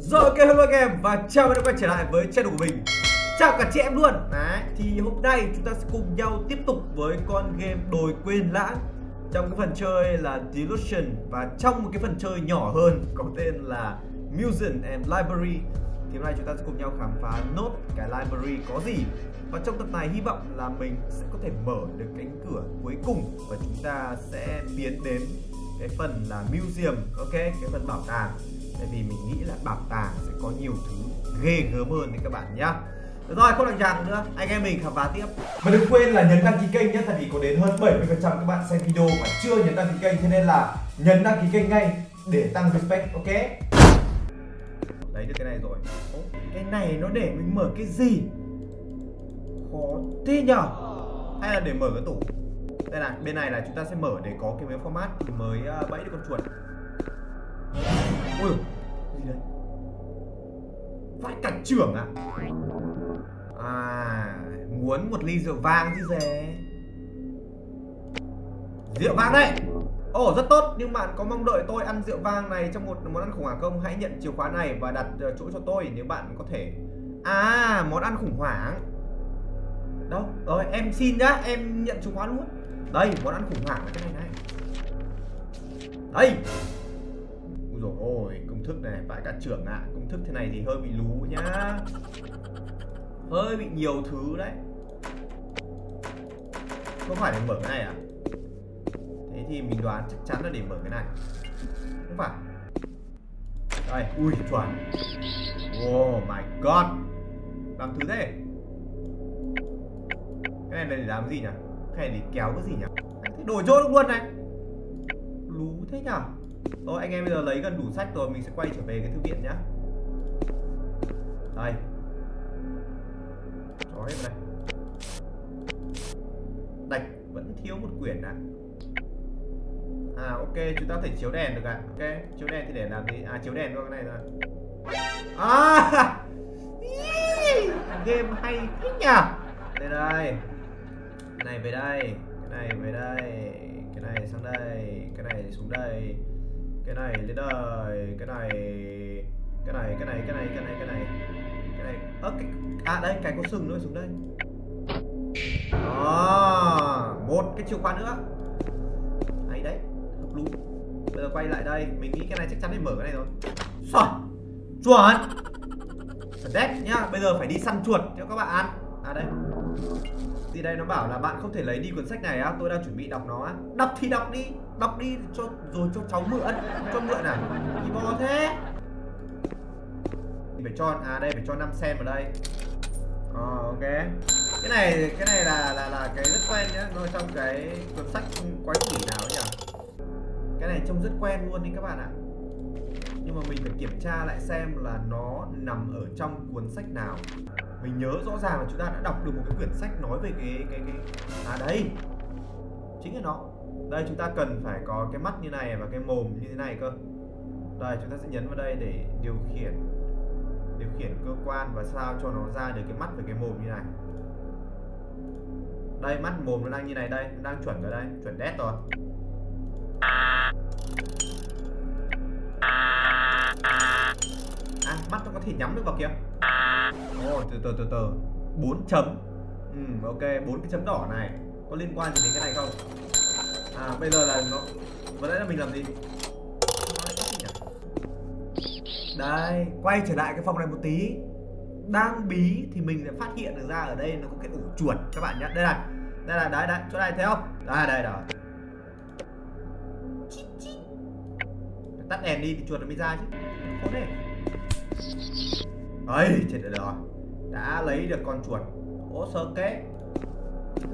Rồi ok hello anh em và chào mừng đã quay trở lại với channel của mình. Chào cả chị em luôn. Đấy, Thì hôm nay chúng ta sẽ cùng nhau tiếp tục với con game đồi quên lãng. Trong cái phần chơi là Delusion Và trong một cái phần chơi nhỏ hơn có tên là Museum and Library. Thì hôm nay chúng ta sẽ cùng nhau khám phá nốt cái library có gì. Và trong tập này hy vọng là mình sẽ có thể mở được cánh cửa cuối cùng Và chúng ta sẽ tiến đến cái phần là museum ok? Cái phần bảo tàng tại vì mình nghĩ là bảo tàng sẽ có nhiều thứ ghê gớm hơn đấy các bạn nhá. Được rồi không làm rằng nữa. Anh em mình khám phá tiếp. Và đừng quên là nhấn đăng ký kênh nhé tại vì có đến hơn 70% các bạn xem video mà chưa nhấn đăng ký kênh cho nên là nhấn đăng ký kênh ngay để tăng respect ok? Lấy được cái này rồi. Ô, cái này nó để mình mở cái gì? Khó thế nhở? Hay là để mở cái tủ? Đây là bên này là chúng ta sẽ mở để có cái miếng format thì mới uh, bẫy được con chuột vãi trưởng ạ à? à muốn một ly rượu vang chứ gì rượu vang đây! Ồ oh, rất tốt nhưng bạn có mong đợi tôi ăn rượu vang này trong một món ăn khủng hoảng không? Hãy nhận chìa khóa này và đặt ờ, chỗ cho tôi nếu bạn có thể. À món ăn khủng hoảng. Đâu? Rồi em xin nhá em nhận chìa khóa luôn. Đây món ăn khủng hoảng là cái này này. Đây! Thức này, phải cả trưởng ạ. À. công thức thế này thì hơi bị lú nhá. Hơi bị nhiều thứ đấy. Không phải để mở cái này à? Thế thì mình đoán chắc chắn là để mở cái này. Không phải. Đây, ui, chuẩn. Oh my god. Làm thứ thế. Cái này là để làm cái gì nhỉ? Cái này để kéo cái gì nhỉ? Cái đổi chốt luôn này. Lú thế nhỉ thôi anh em bây giờ lấy gần đủ sách rồi, mình sẽ quay trở về cái thư viện nhá. Đây. Cho hết đây đạch vẫn thiếu một quyển ạ. À. à ok, chúng ta có thể chiếu đèn được ạ. Ok, chiếu đèn thì để làm gì? À chiếu đèn qua cái này rồi à game hay thế nhỉ? Đây đây. Cái này về đây. Cái này về đây. Cái này sang đây. Cái này xuống đây cái này lên đây cái này cái này cái này cái này cái này cái này cái này. Ơ, cái à đây, cái có sừng nữa, xuống đây. Đó, một cái chìa khóa nữa. Hay đấy, hợp lú bây giờ quay lại đây, mình nghĩ cái này chắc chắn để mở cái này rồi. Rồi chuẩn đẹp nhá, bây giờ phải đi săn chuột cho các bạn. À đây. Gì đây nó bảo là bạn không thể lấy đi cuốn sách này á, tôi đang chuẩn bị đọc nó á. Đọc thì đọc đi đọc đi cho rồi cho cháu mượn cho mượn à? Thì bò thế. Phải cho à đây phải cho 5 sen vào đây. À, ok. Cái này cái này là là là cái rất quen nhá. Nó trong cái cuốn sách quái quỷ nào nhỉ? Cái này trông rất quen luôn đấy các bạn ạ. Nhưng mà mình phải kiểm tra lại xem là nó nằm ở trong cuốn sách nào. Mình nhớ rõ ràng là chúng ta đã đọc được một cái quyển sách nói về cái cái cái à đây. Chính là nó đây chúng ta cần phải có cái mắt như này và cái mồm như thế này cơ. Đây chúng ta sẽ nhấn vào đây để điều khiển điều khiển cơ quan và sao cho nó ra được cái mắt và cái mồm như này. Đây mắt mồm nó đang như này đây nó đang chuẩn rồi đây chuẩn đét rồi. À mắt nó có thể nhắm được vào kìa. Ồ, từ từ từ từ. Bốn chấm. Ừ, ok bốn cái chấm đỏ này. Có liên quan gì đến cái này không? À bây giờ là nó vừa nãy là mình làm gì? Đây, quay trở lại cái phòng này một tí. Đang bí thì mình sẽ phát hiện được ra ở đây nó có cái ổ chuột, các bạn nhé đây này, đây là đấy đấy, chỗ này, thấy không? Đây đây rồi tắt đèn đi, thì chuột nó mới ra chứ. Khốn đấy ấy chết rồi đã lấy được con chuột. Ố sơ kế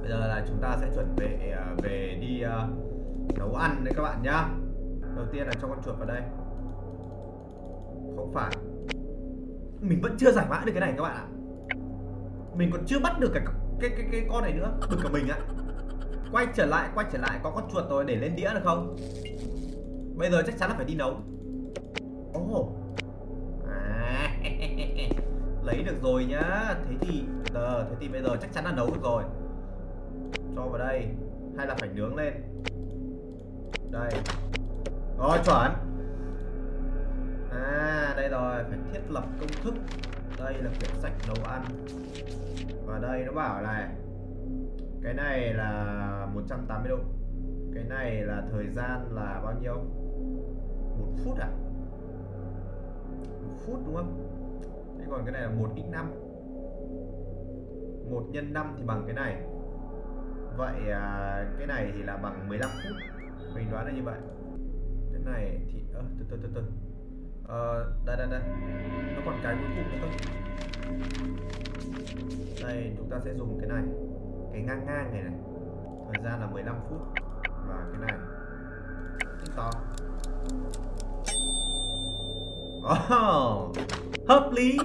bây giờ là chúng ta sẽ chuẩn bị à, về đi uh, nấu ăn đấy các bạn nhá. Đầu tiên là cho con chuột vào đây. Không phải. Mình vẫn chưa giải mã được cái này các bạn ạ. Mình còn chưa bắt được cái cái cái, cái con này nữa được cả mình ạ. Quay trở lại quay trở lại có con chuột rồi để lên đĩa được không? Bây giờ chắc chắn là phải đi nấu. Ồ. Oh, lấy được rồi nhá. Thế thì tờ thế thì bây giờ chắc chắn là nấu được rồi. Cho vào đây hay là phải nướng lên. Đây. Rồi chuẩn. À đây rồi, phải thiết lập công thức. Đây là quyển sách nấu ăn. Và đây nó bảo này. Cái này là 180 độ. Cái này là thời gian là bao nhiêu? Một phút à? Một phút, đúng không? Thế còn cái này là 1 x 5 1 nhân 5 thì bằng cái này vậy à, cái này thì là bằng 15 phút. Mình đoán là như vậy. Cái này thì ơ từ từ từ từ. Ờ đây đây đây. Nó còn cái cuối cùng nữa đây chúng ta sẽ dùng cái này. Cái ngang ngang này này. Thời gian là 15 phút. Và cái này. Tích to oh, hợp lý.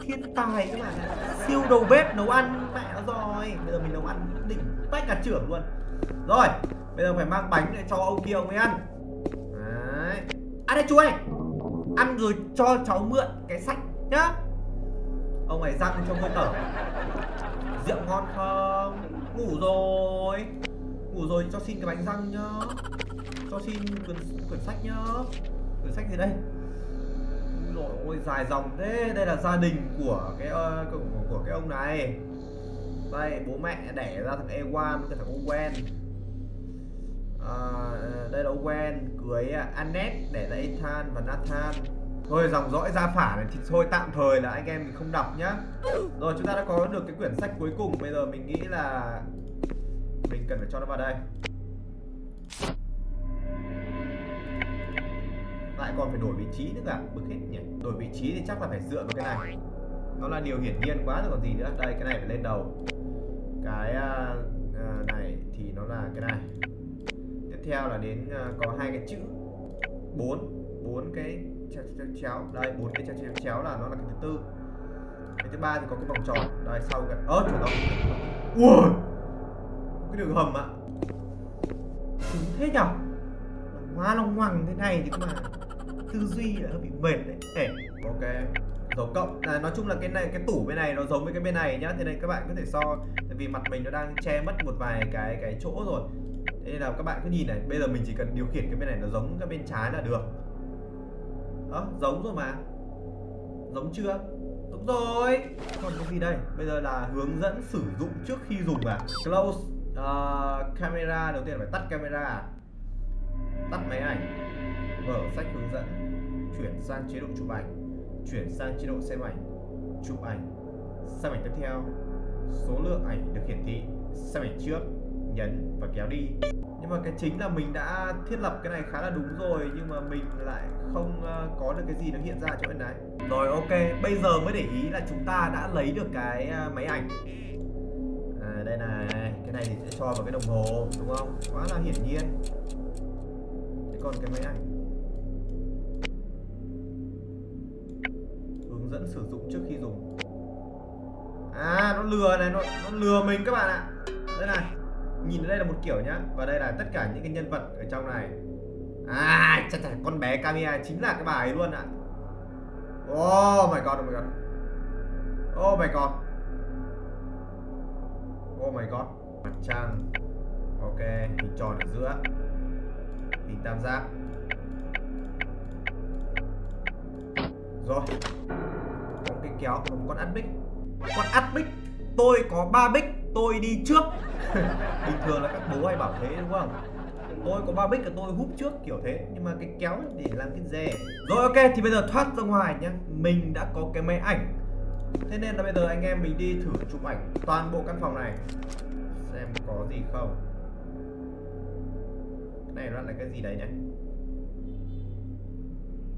Thiên tài các bạn ạ. Siêu đầu bếp nấu ăn. Mẹ rồi. Bây giờ mình nấu ăn đỉnh tách cả trưởng luôn. Rồi bây giờ phải mang bánh để cho ông kia ông ấy ăn. Đấy. Ăn đây chú ơi. Ăn rồi cho cháu mượn cái sách nhá. Ông ấy răng cho hơi tở rượu ngon không? Ngủ rồi. Ngủ rồi cho xin cái bánh răng nhá. Cho xin quyển, quyển sách nhá. Quyển sách gì đây? Rồi ôi dài dòng thế. Đây là gia đình của cái uh, của, của cái ông này đây bố mẹ đẻ ra thằng Ewan cái thằng Owen. À, đây là Owen cưới à, Annette đẻ ra Ethan và Nathan. Thôi dòng dõi gia phả này thì thôi tạm thời là anh em mình không đọc nhá. Rồi chúng ta đã có được cái quyển sách cuối cùng. Bây giờ mình nghĩ là mình cần phải cho nó vào đây. Lại còn phải đổi vị trí nữa cả. Bức hết nhỉ. Đổi vị trí thì chắc là phải dựa vào cái này nó là điều hiển nhiên quá rồi còn gì nữa? Đây cái này phải lên đầu. Cái uh, này thì nó là cái này. Tiếp theo là đến uh, có hai cái chữ bốn. Bốn cái chéo, chéo, đây bốn cái chéo, chéo, chéo là nó là cái thứ tư. Cái thứ ba thì có cái vòng tròn. Đây sau cái ớt của không ui! Cái đường hầm ạ. Đúng thế nhở? Hoa long ngoằng thế này thì mà tư duy là hơi bị mệt đấy. Ê, ok dấu cộng à, nói chung là cái này cái tủ bên này nó giống với cái bên này nhá. Thế nên các bạn có thể so tại vì mặt mình nó đang che mất một vài cái cái chỗ rồi. Thế nên là các bạn cứ nhìn này bây giờ mình chỉ cần điều khiển cái bên này nó giống cái bên trái là được. Đó giống rồi mà. Giống chưa? Đúng rồi. Còn cái gì đây. Bây giờ là hướng dẫn sử dụng trước khi dùng à? Close uh, camera. Đầu tiên phải tắt camera à? tắt máy ảnh. Mở sách hướng dẫn. Chuyển sang chế độ chụp ảnh chuyển sang chế độ xem ảnh chụp ảnh. Xem ảnh tiếp theo số lượng ảnh được hiển thị. Xem ảnh trước nhấn và kéo đi. Nhưng mà cái chính là mình đã thiết lập cái này khá là đúng rồi nhưng mà mình lại không ờ, có được cái gì nó hiện ra chỗ bên này. Rồi ok bây giờ mới để ý là chúng ta đã lấy được cái ờ, máy ảnh. À, đây này cái này thì sẽ cho vào cái đồng hồ đúng không? Quá là hiển nhiên. Thế còn cái máy ảnh? Dẫn sử dụng trước khi dùng. À nó lừa này nó, nó lừa mình các bạn ạ. Đây này nhìn ở đây là một kiểu nhá. Và đây là tất cả những cái nhân vật ở trong này. À chà chà con bé Kamiya chính là cái bài luôn ạ. Oh my god oh my god. Oh my god. Oh my god. Mặt trăng. Ok hình tròn ở giữa. Hình tam giác. Rồi kéo của một con ăn bích con ăn bích tôi có ba bích, tôi đi trước. Bình thường là các bố hay bảo thế, đúng không? Tôi có ba bích là tôi hút trước, kiểu thế. Nhưng mà cái kéo để làm cái dè. Rồi, ok, thì bây giờ thoát ra ngoài nhá. Mình đã có cái máy ảnh. Thế nên là bây giờ anh em mình đi thử chụp ảnh toàn bộ căn phòng này. Xem có gì không. Cái này nó là cái gì đấy nhỉ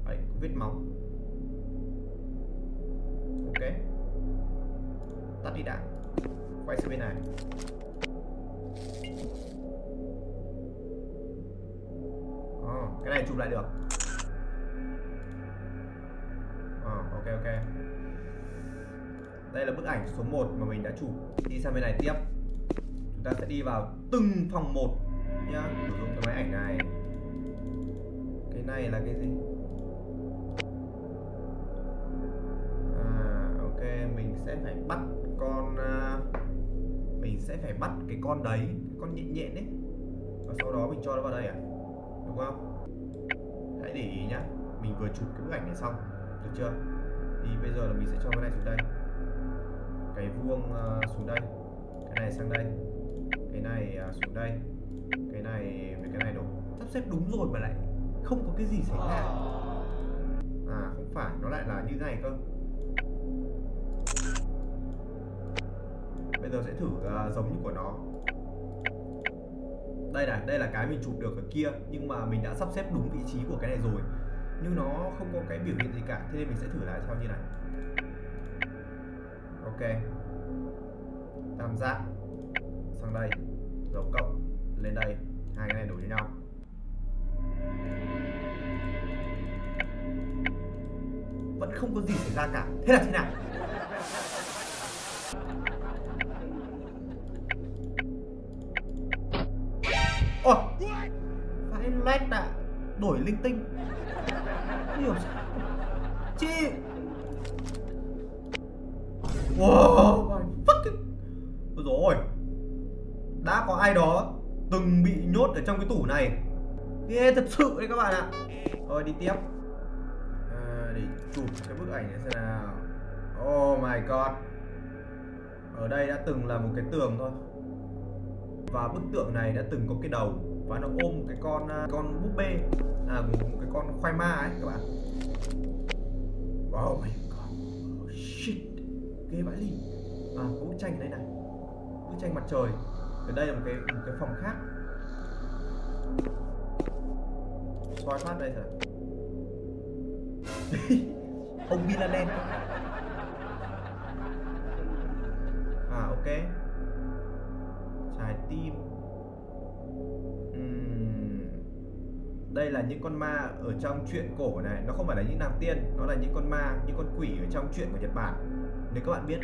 đấy có vết máu. Đi đã. Quay sang bên này. Oh, cái này chụp lại được. Oh, ok ok. Đây là bức ảnh số 1 mà mình đã chụp. Đi sang bên này tiếp. Chúng ta sẽ đi vào từng phòng một nhá. Sử dụng cái máy ảnh này. Cái này là cái gì? À ok mình sẽ phải bắt con uh, mình sẽ phải bắt cái con đấy cái con nhện nhện đấy và sau đó mình cho nó vào đây à? Đúng không? Hãy để ý nhá mình vừa chụp cái bức ảnh này xong được chưa? Thì bây giờ là mình sẽ cho cái này xuống đây. Cái vuông uh, xuống đây. Cái này sang đây. Cái này uh, xuống đây. Cái này với cái này đúng sắp xếp đúng rồi mà lại không có cái gì xảy ra. À không phải nó lại là như này cơ. Bây giờ sẽ thử uh, giống như của nó. Đây này đây là cái mình chụp được ở kia nhưng mà mình đã sắp xếp đúng vị trí của cái này rồi. Nhưng nó không có cái biểu hiện gì cả thế nên mình sẽ thử lại theo như này. Ok. Tam giác. Sang đây. Dấu cộng. Lên đây. Hai cái này đổi với nhau. Vẫn không có gì xảy ra cả. Thế là thế nào? Phải đã đổi linh tinh. Hiểu sao. Chị! Wow my fucking rồi đã có ai đó từng bị nhốt ở trong cái tủ này. Ghê thật sự đấy các bạn ạ. Thôi đi tiếp. À, để chụp cái bức ảnh này xem nào. Oh my god. Ở đây đã từng là một cái tường thôi. Và bức tượng này đã từng có cái đầu và nó ôm một cái con à, con búp bê à một, một cái con khoai ma ấy các bạn. Wow my god oh, shit. Ghê vãi lì. À có bức tranh ở đây này. Bức tranh mặt trời. Ở đây là một cái một cái phòng khác. Soi phát đây rồi ông Bin những con ma ở trong truyện cổ này nó không phải là những nàng tiên nó là những con ma những con quỷ ở trong truyện của Nhật Bản. Nếu các bạn biết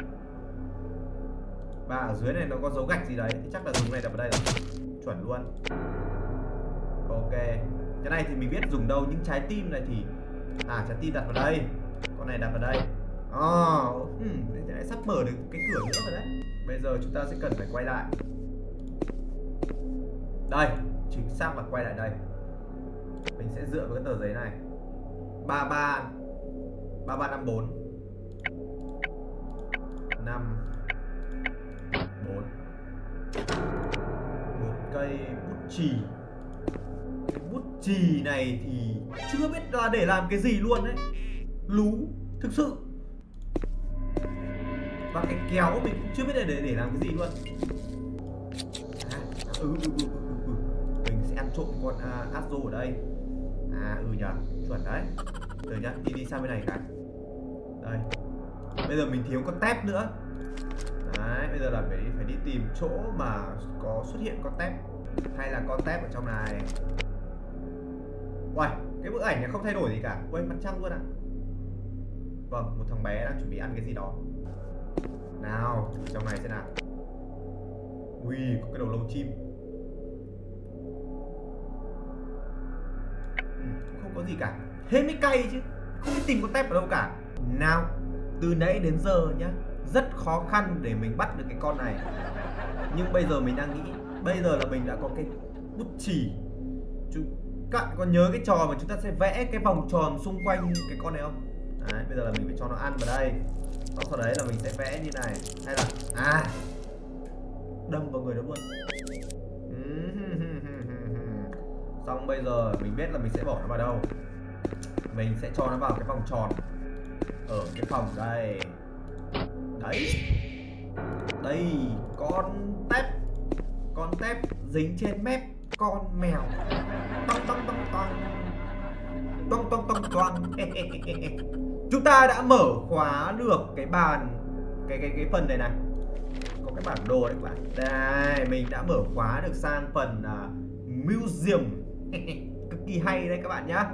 và ở dưới này nó có dấu gạch gì đấy thì chắc là dùng này đặt vào đây rồi. Chuẩn luôn. Ok. Cái này thì mình biết dùng đâu những trái tim này thì à trái tim đặt vào đây. Con này đặt vào đây. Oh, hmm, này sắp mở được cái cửa nữa rồi đấy. Bây giờ chúng ta sẽ cần phải quay lại. Đây chính xác là quay lại đây mình sẽ dựa vào cái tờ giấy này. Ba ba ba ba năm bốn. Năm bốn. Một cây bút chì. Cái bút chì này thì chưa biết là để làm cái gì luôn đấy. Lú thực sự. Và cái kéo mình cũng chưa biết là để để làm cái gì luôn. À, ừ, ừ, ừ, ừ trộm con à, uh, Azo ở đây. À ừ nhở chuẩn đấy. Rồi nhá đi đi sang bên này cái đây. Bây giờ mình thiếu con tép nữa. Đấy bây giờ là phải phải đi tìm chỗ mà có xuất hiện con tép. Hay là con tép ở trong này. Uầy, cái bức ảnh này không thay đổi gì cả. Quên mặt trăng luôn ạ. Vâng, một thằng bé đang chuẩn bị ăn cái gì đó. Nào, trong này xem nào. Ui, có cái đầu lâu chim. Có gì cả. Thế mới cay chứ Không biết tìm con tép ở đâu cả. Nào, từ nãy đến giờ nhá Rất khó khăn để mình bắt được cái con này. Nhưng bây giờ mình đang nghĩ Bây giờ là mình đã có cái bút chỉ. Chúng các còn nhớ cái trò mà chúng ta sẽ vẽ cái vòng tròn xung quanh cái con này không? Đấy, bây giờ là mình phải cho nó ăn vào đây. Sau đấy là mình sẽ vẽ như này. Hay là à đâm vào người nó luôn xong bây giờ mình biết là mình sẽ bỏ nó vào đâu. Mình sẽ cho nó vào cái vòng tròn ở cái phòng đây. Đấy. Đây con tép. Con tép dính trên mép con mèo. Tông tông tông toàn tông tông tông toàn chúng ta đã mở khóa được cái bàn cái cái cái phần này này. Có cái bản đồ đấy các bạn. Đây mình đã mở khóa được sang phần uh, museum. cực kỳ hay đấy các bạn nhá.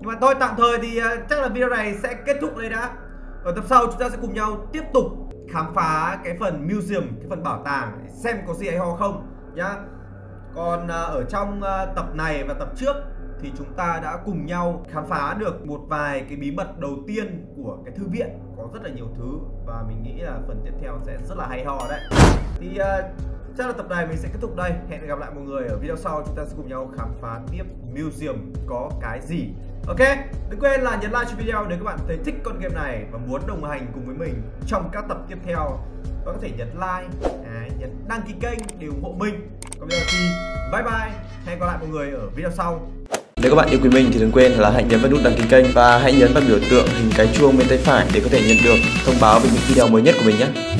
Nhưng mà thôi tạm thời thì ờ, chắc là video này sẽ kết thúc đây đã. Ở tập sau chúng ta sẽ cùng nhau tiếp tục khám phá cái phần museum cái phần bảo tàng xem có gì hay ho không nhá. Còn ờ, ở trong ờ, tập này và tập trước thì chúng ta đã cùng nhau khám phá được một vài cái bí mật đầu tiên của cái thư viện. Có rất là nhiều thứ và mình nghĩ là phần tiếp theo sẽ rất là hay ho đấy. Thì uh, chắc là tập này mình sẽ kết thúc đây. Hẹn gặp lại mọi người ở video sau. Chúng ta sẽ cùng nhau khám phá tiếp museum có cái gì. Ok, đừng quên là nhấn like cho video nếu các bạn thấy thích con game này và muốn đồng hành cùng với mình trong các tập tiếp theo. Bạn có thể nhấn like, à, nhấn đăng ký kênh để ủng hộ mình. Còn bây giờ thì bye bye, hẹn gặp lại mọi người ở video sau. Nếu các bạn yêu quý mình thì đừng quên là hãy nhấn vào nút đăng ký kênh và hãy nhấn vào biểu tượng hình cái chuông bên tay phải để có thể nhận được thông báo về những video mới nhất của mình nhé.